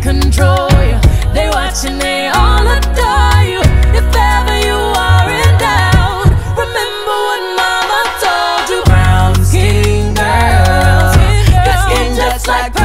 control you. They watch and they all adore you. If ever you are in doubt Remember what mama told you. Brown skin girls, Got skin just like